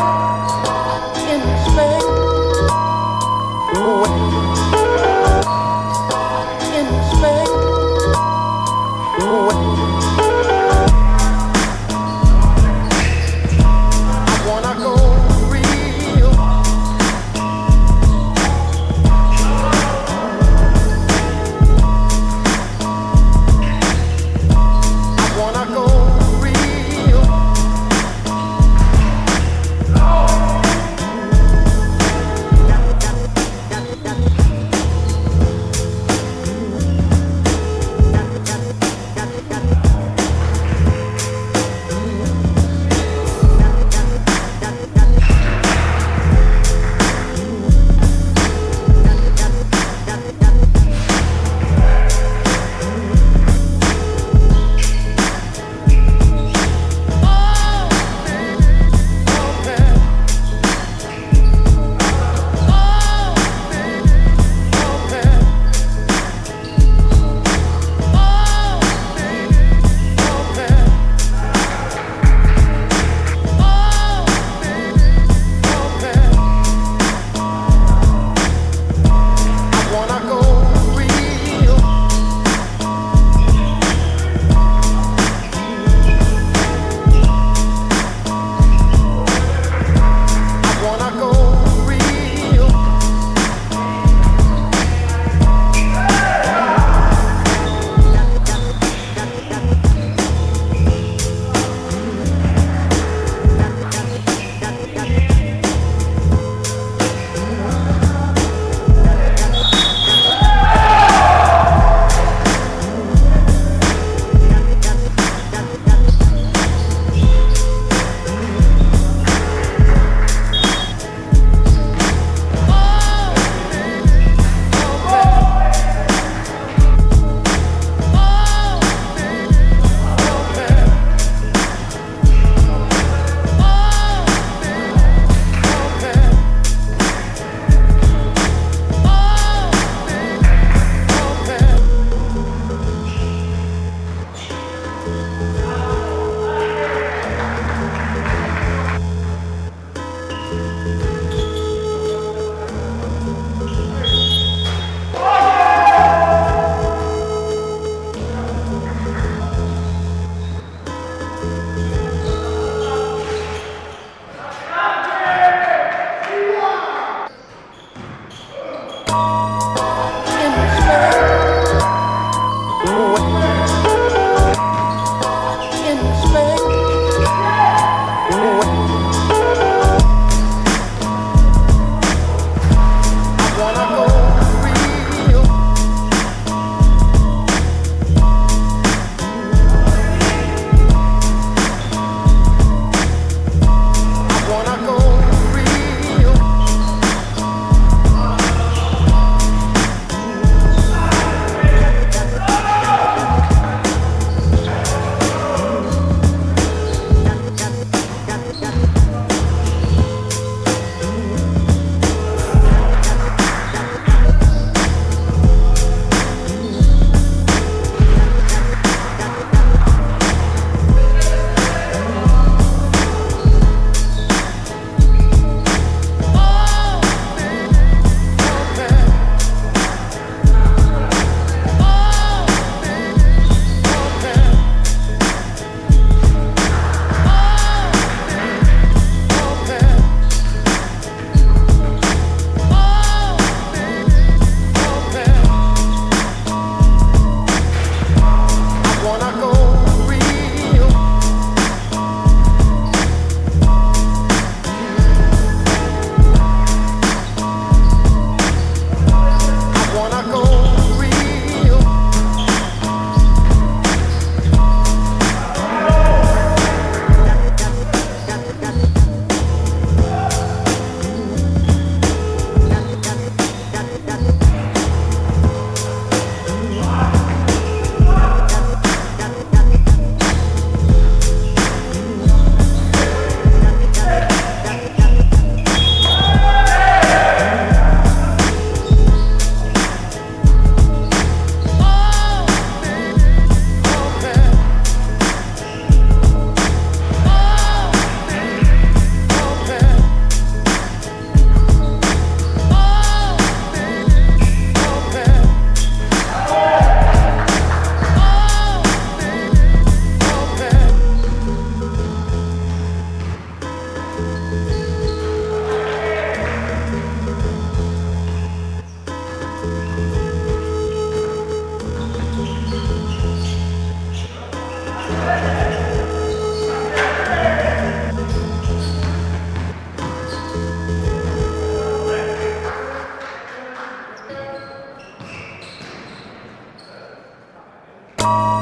in Bye.